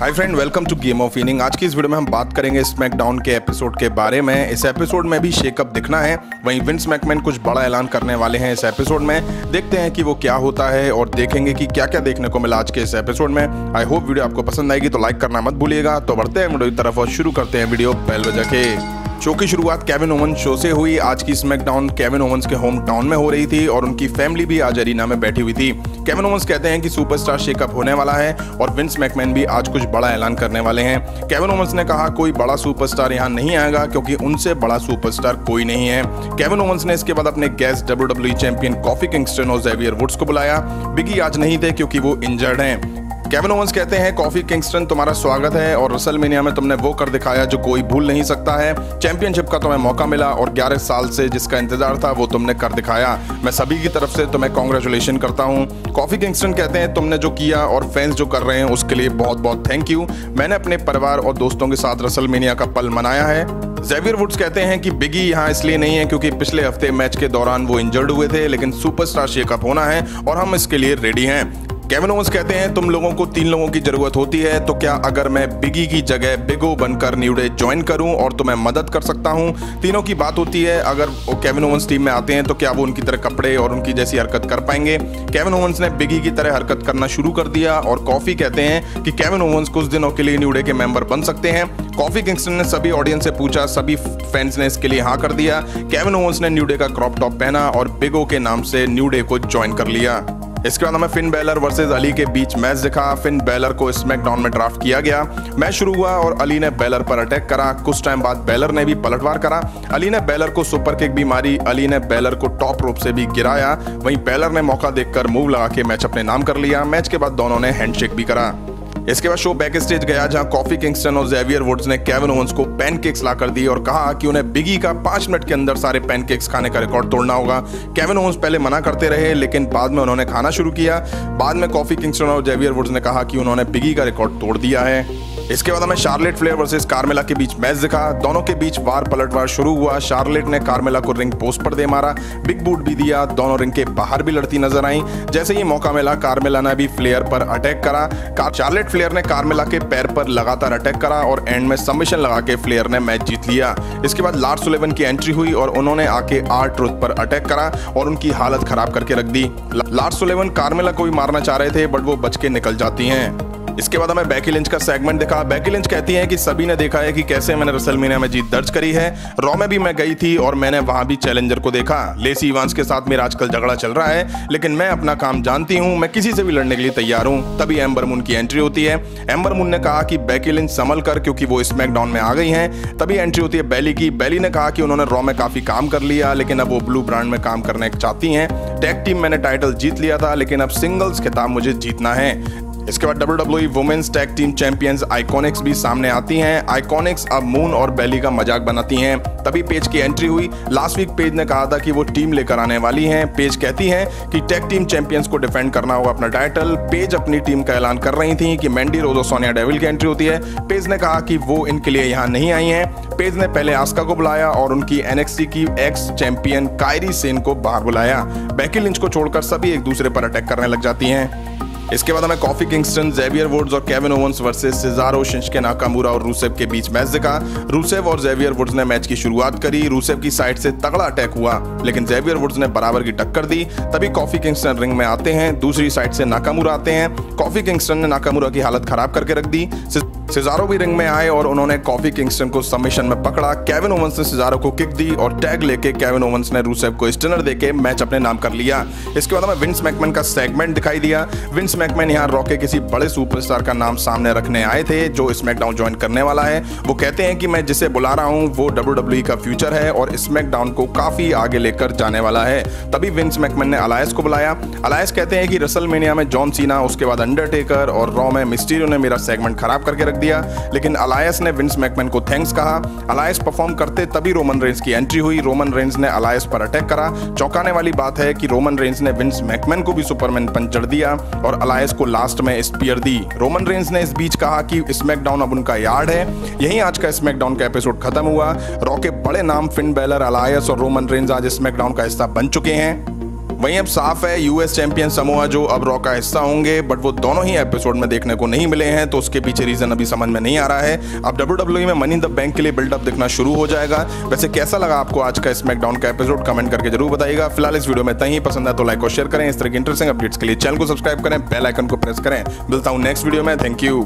Hi friend welcome to game of inning आज की इस वीडियो में हम बात करेंगे स्मैकडाउन के एपिसोड के बारे में। इस एपिसोड में भी शेकअप दिखना है। वहीं विंस मैकमैन कुछ बड़ा ऐलान करने वाले हैं इस एपिसोड में। देखते हैं कि वो क्या होता है और देखेंगे कि क्या क्या देखने को मिला आज के इस एपिसोड में। आई होप वीडियो आपको पसंद आएगी तो लाइक करना मत भूलिएगा। तो बढ़ते हैं वीडियो की तरफ़ और शुरू करते हैं वीडियो बैल बजा के। शो की शुरुआत केविन ओवन शो से हुई। आज की स्मैकडाउन केविन ओवंस के होम टाउन में हो रही थी और उनकी फैमिली भी आज अरीना में बैठी हुई थी। केविन ओवंस कहते हैं कि सुपरस्टार शेकअप होने वाला है और विंस मैकमैन भी आज कुछ बड़ा ऐलान करने वाले हैं। केविन ओवंस ने कहा, कोई बड़ा सुपरस्टार यहाँ नहीं आएगा क्योंकि उनसे बड़ा सुपरस्टार कोई नहीं है। केविन ओवंस ने इसके बाद अपने guest W champion Kofi Kingston और जेवियर वुड्स को बुलाया। बिगी आज नहीं थे क्योंकि वो इंजर्ड हैं। केविन ओवंस कहते हैं, कॉफ़ी किंगस्टन, तुम्हारा स्वागत है और रसल मीनिया में तुमने वो कर दिखाया जो कोई भूल नहीं सकता है। चैंपियनशिप का तुम्हें मौका मिला और 11 साल से जिसका इंतज़ार था वो तुमने कर दिखाया। मैं सभी की तरफ़ से तुम्हें कॉन्ग्रेचुलेशन करता हूँ। कॉफ़ी किंगस्टन कहते हैं, तुमने जो किया और फैंस जो कर रहे हैं उसके लिए बहुत बहुत थैंक यू मैंने अपने परिवार और दोस्तों के साथ रसल मीनिया का पल मनाया है। जेवियर वुड्स कहते हैं कि बिगी यहाँ इसलिए नहीं है क्योंकि पिछले हफ़्ते मैच के दौरान वो इंजर्ड हुए थे, लेकिन सुपरस्टार शेकअप होना है और हम इसके लिए रेडी हैं। केविन ओवंस कहते हैं, तुम लोगों को तीन लोगों की ज़रूरत होती है तो क्या अगर मैं बिगी की जगह बिगो बनकर न्यूडे ज्वाइन करूँ और तो मैं मदद कर सकता हूँ? तीनों की बात होती है, अगर वो केविन ओवंस टीम में आते हैं तो क्या वो उनकी तरह कपड़े और उनकी जैसी हरकत कर पाएँगे? केविन ओवंस ने बिगी की तरह हरकत करना शुरू कर दिया और कॉफ़ी कहते हैं कि केविन ओवंस कुछ दिनों के लिए न्यूडे के मेंबर बन सकते हैं। कॉफ़ी किंगस्टन ने सभी ऑडियंस से पूछा, सभी फैंस ने इसके लिए हाँ कर दिया। केविन ओवंस ने न्यूडे का क्रॉप टॉप पहना और बिगो के नाम से न्यूडे को ज्वाइन कर लिया। इसके बाद हमें फिन बैलर वर्सेज अली के बीच मैच दिखा। फिन बैलर को स्मैकडाउन में ड्राफ्ट किया गया। मैच शुरू हुआ और अली ने बैलर पर अटैक करा। कुछ टाइम बाद बैलर ने भी पलटवार करा। अली ने बैलर को सुपर किक भी मारी। अली ने बैलर को टॉप रोप से भी गिराया। वहीं बैलर ने मौका देखकर मूव लगा के मैच अपने नाम कर लिया। मैच के बाद दोनों ने हैंडशेक भी करा। इसके बाद शो बैक स्टेज गया, जहाँ कॉफ़ी किंगस्टन और जेवियर वुड्स ने केविन ओवंस को पैनकेक्स ला कर दिए और कहा कि उन्हें बिगी का पाँच मिनट के अंदर सारे पैनकेक्स खाने का रिकॉर्ड तोड़ना होगा। केविन ओवंस पहले मना करते रहे, लेकिन बाद में उन्होंने खाना शुरू किया। बाद में कॉफ़ी किंगस्टन और जेवियर वुड्स ने कहा कि उन्होंने बिगी का रिकॉर्ड तोड़ दिया है। इसके बाद हमें शार्लेट फ्लेयर वर्सेस कार्मेला के बीच मैच दिखा। दोनों के बीच वार पलटवार शुरू हुआ। शार्लेट ने कार्मेला को रिंग पोस्ट पर दे मारा। बिग बूट भी दिया। दोनों रिंग के बाहर भी लड़ती नज़र आई। जैसे ही मौका मिला, कार्मेला ने भी फ्लेयर पर अटैक करा। शार्लेट फ्लेयर ने कार्मेला के पैर पर लगातार अटैक करा और एंड में सबमिशन लगा के फ्लेयर ने मैच जीत लिया। इसके बाद लार्ड सुलेवन की एंट्री हुई और उन्होंने आके आर ट्रुथ पर अटैक करा और उनकी हालत खराब करके रख दी। लार्ड सुलेवन कार्मेला को भी मारना चाह रहे थे बट वो बच के निकल जाती हैं। इसके बाद हमें बैकी लिंच का सेगमेंट दिखा। बैकी लिंच कहती है कि सभी ने देखा है कि कैसे मैंने रसलमीनिया में जीत दर्ज करी है। रॉ में भी मैं गई थी और मैंने वहाँ भी चैलेंजर को देखा। लेसी इवांस के साथ मेरा आजकल झगड़ा चल रहा है, लेकिन मैं अपना काम जानती हूँ। मैं किसी से भी लड़ने के लिए तैयार हूँ। तभी एम्बर मुन की एंट्री होती है। एम्बर मुन ने कहा कि बैकी लिंच संभल कर, क्योंकि वो स्मैकडाउन में आ गई हैं। तभी एंट्री होती है बैली की। बैली ने कहा कि उन्होंने रॉ में काफ़ी काम कर लिया, लेकिन अब वो ब्लू ब्रांड में काम करना चाहती हैं। टैग टीम मैंने टाइटल जीत लिया था, लेकिन अब सिंगल्स खिताब मुझे जीतना है। इसके बाद W W women's tag team champions Iconics भी सामने आती हैं। आइकॉनिक्स अब मून और बैली का मज़ाक बनाती हैं। तभी पेज की एंट्री हुई। लास्ट वीक पेज ने कहा था कि वो टीम लेकर आने वाली हैं। पेज कहती हैं कि टैग टीम चैंपियंस को डिफेंड करना होगा अपना टाइटल पेज अपनी टीम का ऐलान कर रही थी कि मैंडी रोजो सोनिया डेविल की एंट्री होती है। पेज ने कहा कि वो इनके लिए यहाँ नहीं आई हैं। पेज ने पहले आस्का को बुलाया और उनकी एनएक्सटी की एक्स चैंपियन कायरी सेन को बाहर बुलाया। बैकी लिंच को छोड़कर सभी एक दूसरे पर अटैक करने लग जाती हैं। इसके बाद हमें कॉफ़ी किंगस्टन, जेवियर वुड्स और Kevin Owens versus Cesaro, Shinsuke Nakamura और रूसेव के बीच मैच दिखा। रूसेव और जेवियर वुड्स ने मैच की शुरुआत करी। रूसेव की साइड से तगड़ा अटैक हुआ, लेकिन जेवियर वुड्स ने बराबर की टक्कर दी। तभी कॉफ़ी किंगस्टन रिंग में आते हैं, दूसरी साइड से नाकामूरा आते हैं। कॉफ़ी किंगस्टन ने नाकामूरा की हालत खराब करके रख दी। सिजारो भी रिंग में आए और उन्होंने कॉफ़ी किंगस्टन को सबमिशन में पकड़ा। केविन ओवंस ने सिजारो को किक दी और टैग लेके केविन ओवंस ने रूसेव को स्टिनर देके मैच अपने नाम कर लिया। इसके बाद हमें विंस मैकमैन का सेगमेंट दिखाई दिया। विंस मैकमैन यहाँ रॉ के किसी बड़े सुपरस्टार का नाम सामने रखने आए थे, जो स्मैकडाउन ज्वाइन करने वाला है। वो कहते हैं कि मैं जिसे बुला रहा हूँ, वो डब्ल्यू का फ्यूचर है और स्मैकडाउन को काफ़ी आगे लेकर जाने वाला है। तभी विंस मैकमैन ने अलायस को बुलाया। अलायस कहते हैं कि रसल में जॉन सीना, उसके बाद अंडरटेकर और रॉ में मिस्टीरियो ने मेरा सेगमेंट खराब करके रख दिया, लेकिन अलायस ने विंस मैकमैन को थैंक्स कहा। अलायस परफॉर्म करते तभी रोमन रेंज की एंट्री हुई। रोमन रेंज ने अलायस पर अटैक करा। चौंकाने वाली बात है कि रोमन रेंज ने विंस मैकमैन को भी सुपरमैन पंचर दिया और अलायस को लास्ट में स्पीयर दी। रोमन रेंज ने इस बीच कहा कि स्मैकडाउन अब उनका यार्ड है। यही आज का स्मैकडाउन का एपिसोड खत्म हुआ। रॉ के बड़े नाम फिन बेलर, अलायस और रोमन रेंज आज स्मैकडाउन का हिस्सा बन चुके हैं। वहीं अब साफ़ है यूएस चैंपियन समूह जो अब रॉ का हिस्सा होंगे बट वो दोनों ही एपिसोड में देखने को नहीं मिले हैं तो उसके पीछे रीजन अभी समझ में नहीं आ रहा है। अब डब्ल्यू डब्ल्यू में मनी द बैंक के लिए बिल्डअप दिखना शुरू हो जाएगा। वैसे कैसा लगा आपको आज का स्मैकडाउन का एपिसोड कमेंट करके ज़रूर बताइएगा। फ़िलहाल इस वीडियो में तही पसंद है तो लाइक और शेयर करें। इस तरह की इंटरेस्टिंग अपडेट्स के लिए चैनल को सब्सक्राइब करें बेल आइकन को प्रेस करें। मिलता हूँ नेक्स्ट वीडियो में। Thank you